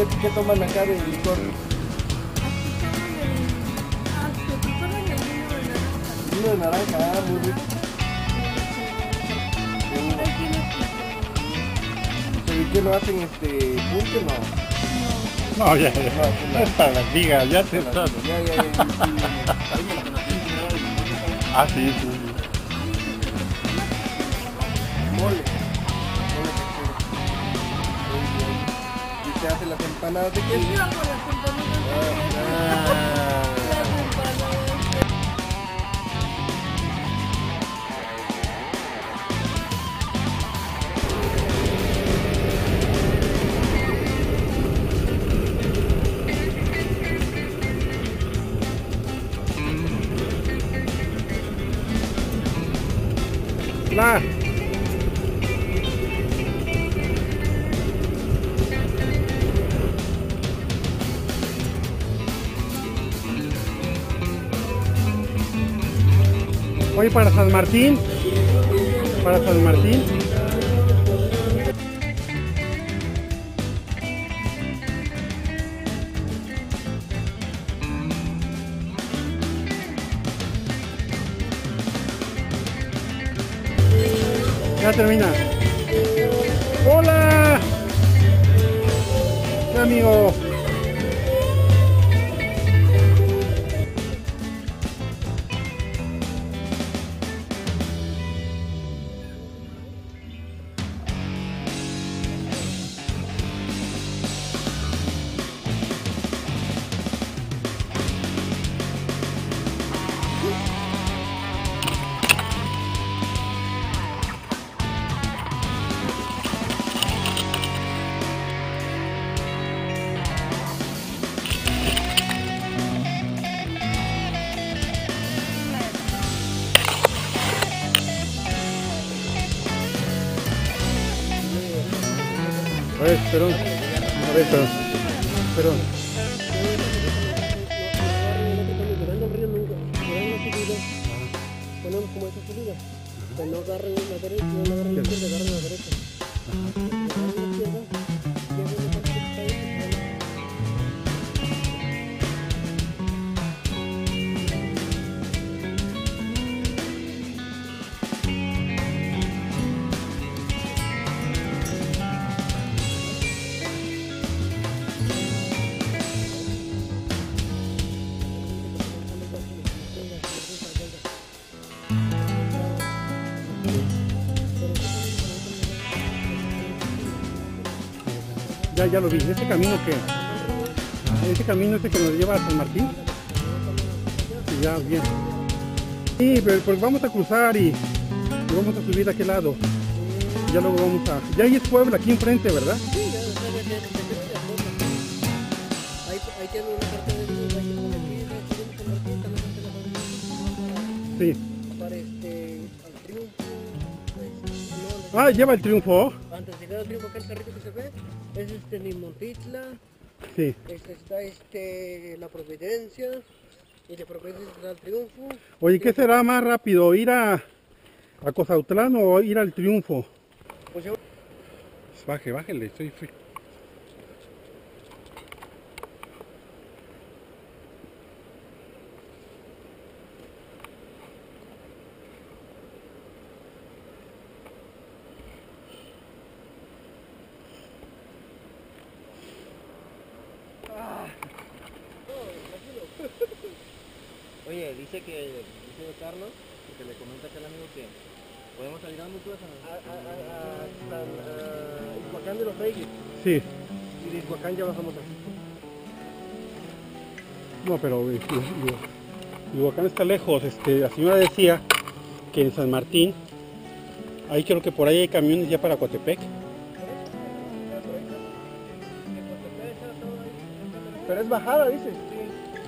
¿Qué, qué toman acá de licor? Vino de naranja, ah, muy rico. ¿Pero y qué lo hacen este pulque no? No, ya, ya. No es para las vigas, ya te Ya, estás. ya, ya. ya. Ah, sí, sí. Mole se hacen las empanadas Hoy para San Martín. Para San Martín. Ya termina. ¡Hola! ¿Qué amigo? A ver, perdón. A ver, perdón. Perdón. Ponemos como esa salida. Que no agarren la derecha, no agarren la izquierda, agarren la derecha. Ya, ya lo vi. Este camino que. Este camino este que nos lleva a San Martín. Sí, ya, bien. Sí, pero pues vamos a cruzar y, y vamos a subir a aquel lado. Ya luego vamos a. Ya ahí es Puebla, aquí enfrente, ¿verdad? Ahí, ahí tiene una parte de Sí. para este, triunfo, pues, Ah, lleva el triunfo. antes de llegar al triunfo, acá el carrito que se ve, es este Limontitla, Sí. este está este, la Providencia, y de Providencia está el triunfo, Oye, ¿qué será más rápido? ¿Ir a, a Cozautlán o ir al triunfo? pues yo, Baje, bájele, estoy frío. Dice que, dice Carlos, que le comenta al amigo que podemos salir a mi casa. a, a, a, a, San, a Izhuacán de los Reyes, Sí. y de Izhuacán ya bajamos aquí. No, pero eh, Iguacán está lejos. Este, la señora decía que en San Martín, ahí creo que por ahí hay camiones ya para Coatepec. Pero es bajada, dices.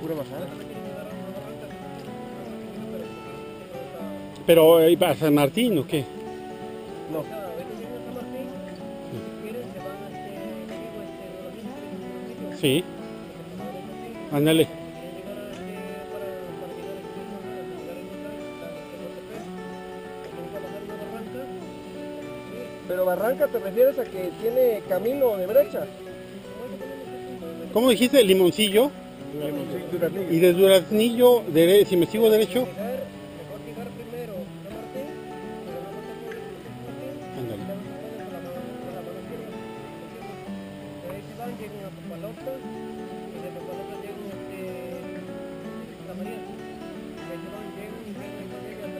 Pura bajada. Pero eh, ¿a San Martín o qué? No. Sí. Ándale. Pero barranca te refieres a que tiene camino de brecha. ¿Cómo dijiste? Limoncillo. Y de Duraznillo, dere- si me sigo derecho,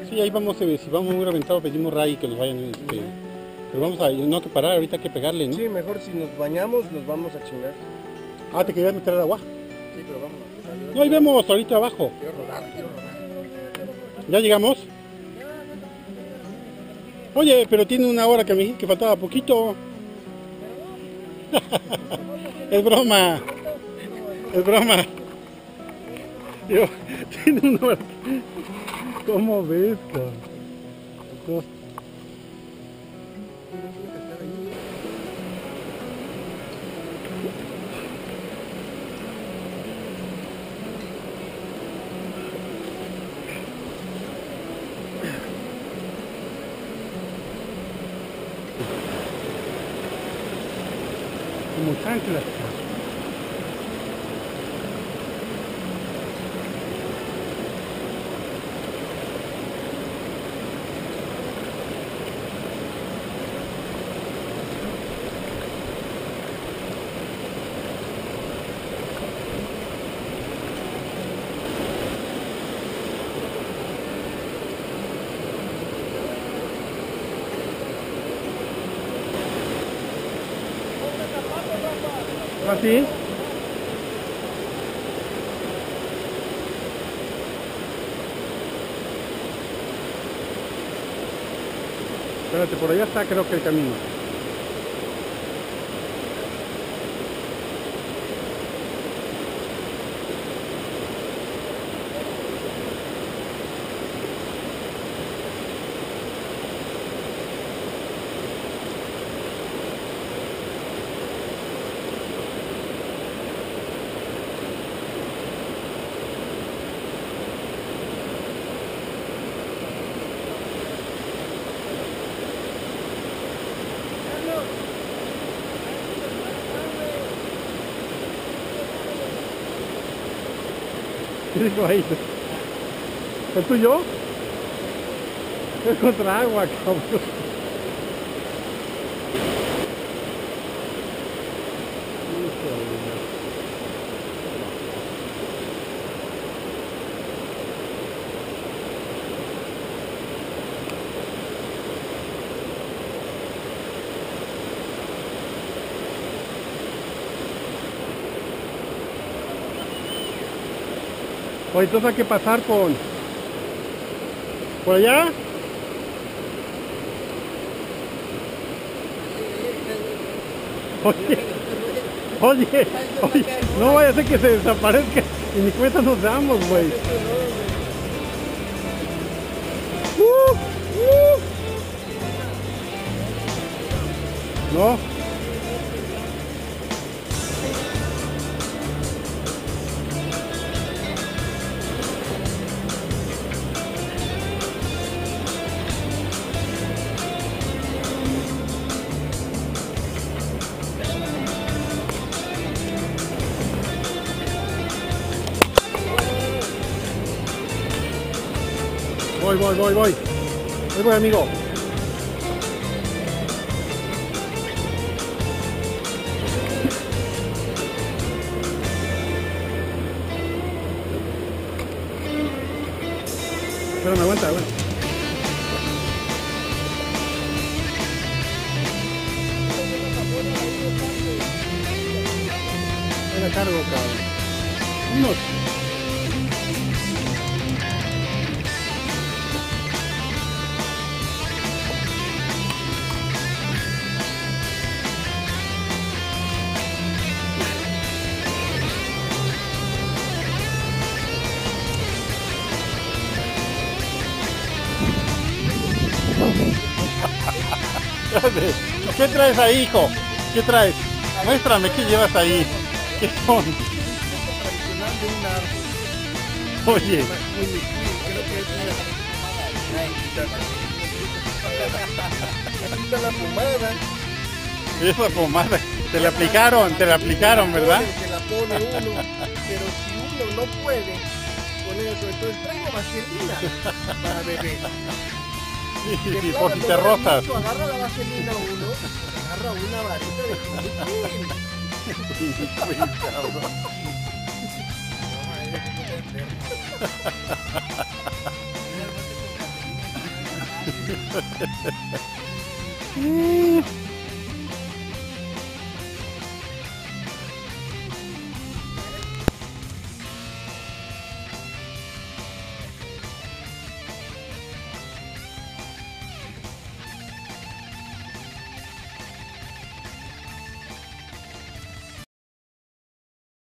Sí, ahí vamos, eh, si vamos muy reventados pedimos ray que nos vayan, este, pero vamos a, no hay que parar, ahorita hay que pegarle, ¿no? Sí, mejor si nos bañamos, nos vamos a chingar. Ah, te querías meter al agua. Sí, pero vámonos. No, ahí vemos, ahorita abajo. Quiero rodar, quiero rodar. ¿Ya llegamos? Oye, pero tiene una hora que me dijiste que faltaba poquito. es broma. Es broma. Yo, tiene una hora. ¿Cómo ves, cabrón? Como chanclas. ¿Así? Espérate, por allá está creo que el camino. ¿Qué dijo ahí? ¿Es tuyo? Es contra agua, cabrón. Oye, entonces hay que pasar con... ¿Por allá? Oye, oye, oye, no vaya a ser que se desaparezca y ni cuenta nos damos, güey. Uh, uh. No. Voy, voy, voy, voy. Voy, voy, amigo. Espérame, aguanta, aguanta. Cargo, cabrón. Unos. ¿Qué traes ahí, hijo? ¿Qué traes? Muéstrame, ¿qué llevas ahí? ¿Qué son? Oye, la pomada. esa pomada, te la aplicaron, te la aplicaron, ¿verdad? Que la pone uno. Pero si uno no puede con eso, entonces traigo vaselina para beber. Por si te mucho, agarra la vaselina uno, agarra una varita de